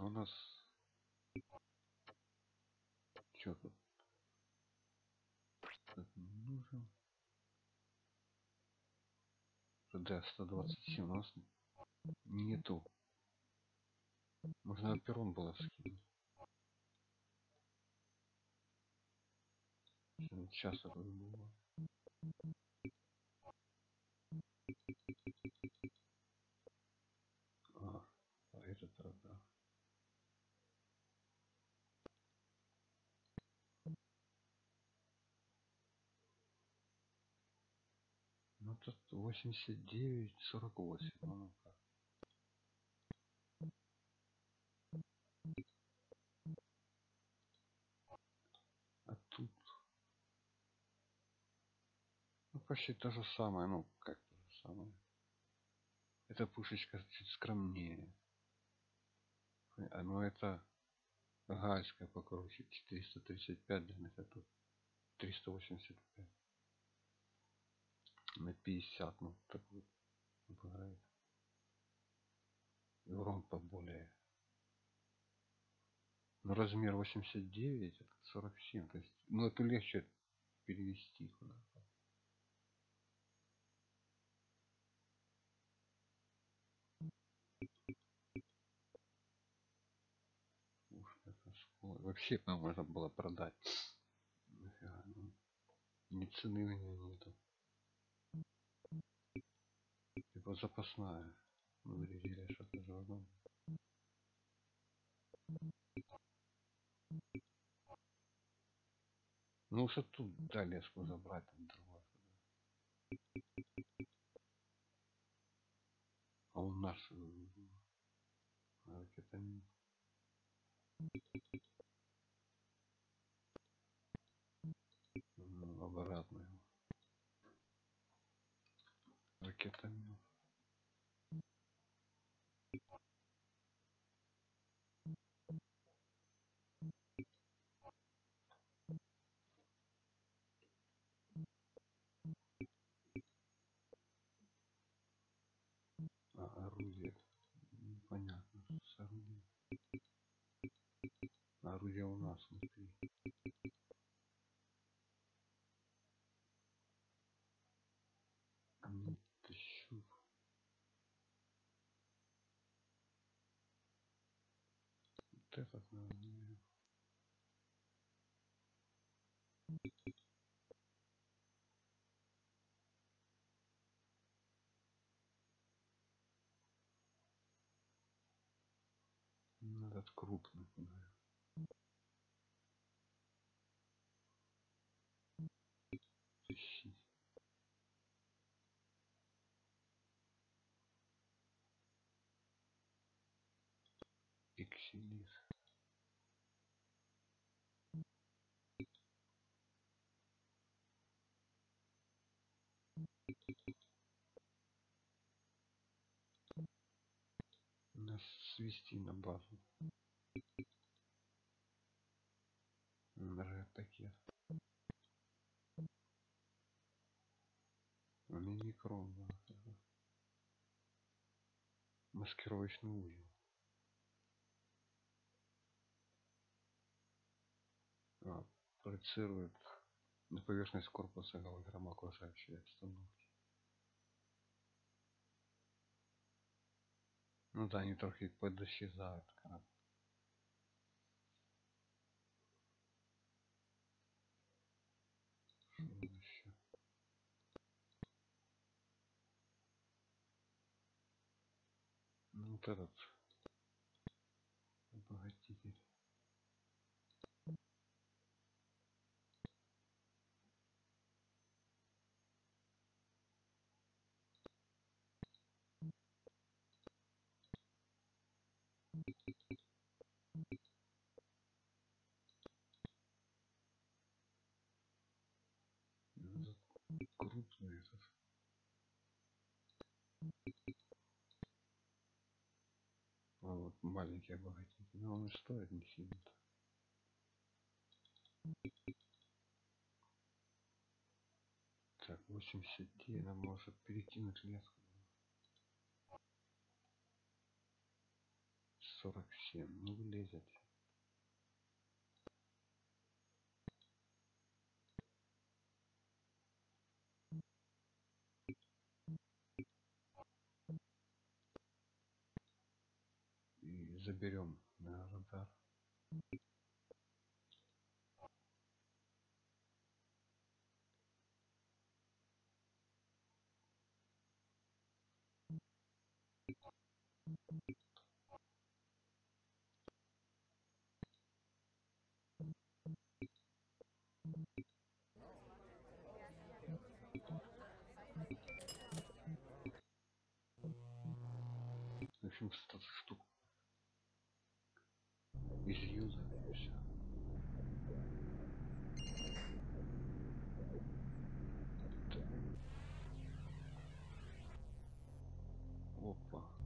у нас что тут Так, нужен. Д 127 у нас нету. Можно перрон было скинуть. Сейчас это было ну тут 89 48 ну, ну-ка. а тут? Ну почти то же самое ну как то же самое. Эта пушечка чуть скромнее. А ну это гальская покруче 435 длинных а тут 385 на 50 ну так вот бывает. И урон поболее. Но размер 89 это 47 то есть ну это легче перевести куда-то вообще там можно было продать. Нафига, ну, ни цены у нее нету типа запасная. Ну или что-то заодно ну что тут да леску забрать там другой а у нас это ну, обратно ракетами а, орудие. Понятно с орудием. Орудие у нас внутри ну, тысячу вот этот наверное этот крупный наверное. Свести на базу. Р пакет это. маскировочный узел. А, проецирует на поверхность корпуса голограмма окружающей обстановки ну да они трохи еще? ну вот этот обогатитель Ну, этот крупный а вот маленький обогатитель но он и стоит не сильно -то. так 89 нам может перекинуть леску 47 не влезет и заберем на радар В общем, 100 штук из юза и все. Опа.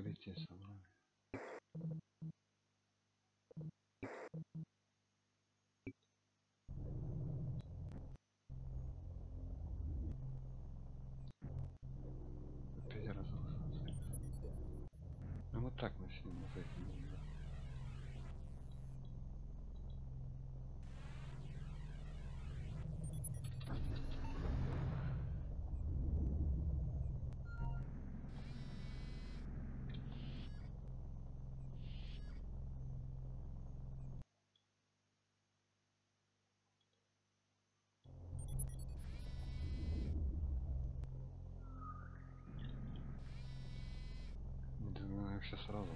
Лететь собрали. Опять разрушился. Ну вот так мы с ним сейчас сразу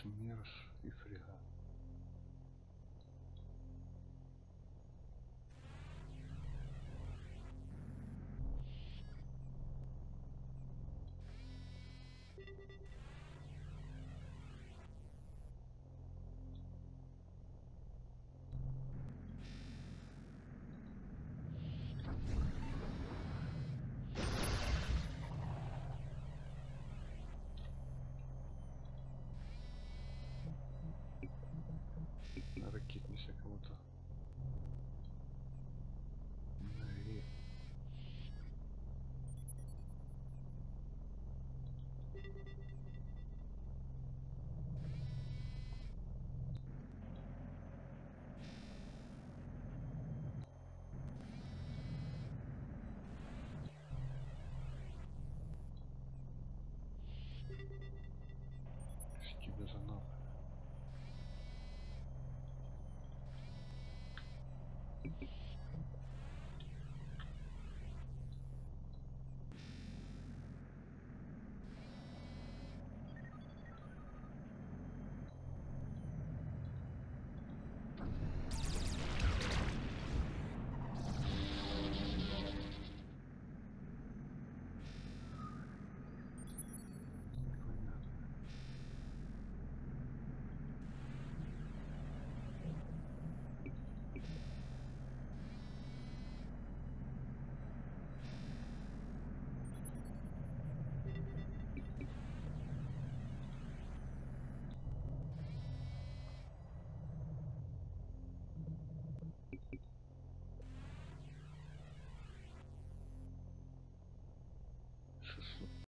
СМЕРШ и фрегат. Texas.